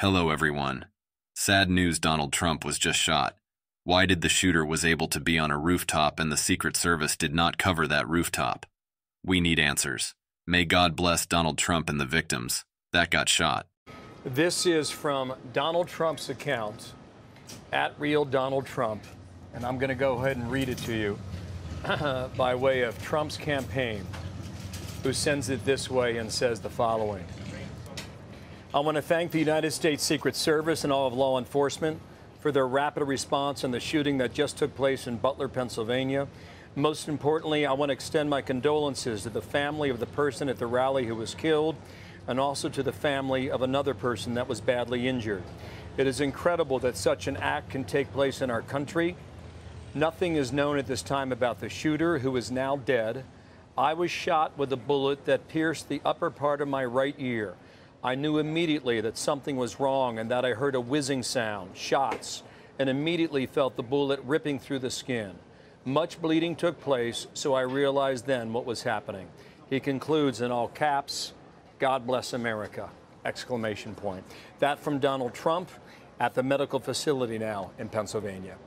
Hello, everyone. Sad news Donald Trump was just shot. Why did the shooter was able to be on a rooftop and the Secret Service did not cover that rooftop? We need answers. May God bless Donald Trump and the victims. That got shot. This is from Donald Trump's account, at real Donald Trump, and I'm going to go ahead and read it to you by way of Trump's campaign, who sends it this way and says the following. I want to thank the United States Secret Service and all of law enforcement for their rapid response in the shooting that just took place in Butler, Pennsylvania. Most importantly, I want to extend my condolences to the family of the person at the rally who was killed and also to the family of another person that was badly injured. It is incredible that such an act can take place in our country. Nothing is known at this time about the shooter, who is now dead. I was shot with a bullet that pierced the upper part of my right ear. I knew immediately that something was wrong and that I heard a whizzing sound, shots, and immediately felt the bullet ripping through the skin. Much bleeding took place, so I realized then what was happening. He concludes in all caps, God bless America! Exclamation point. That from Donald Trump at the medical facility now in Pennsylvania.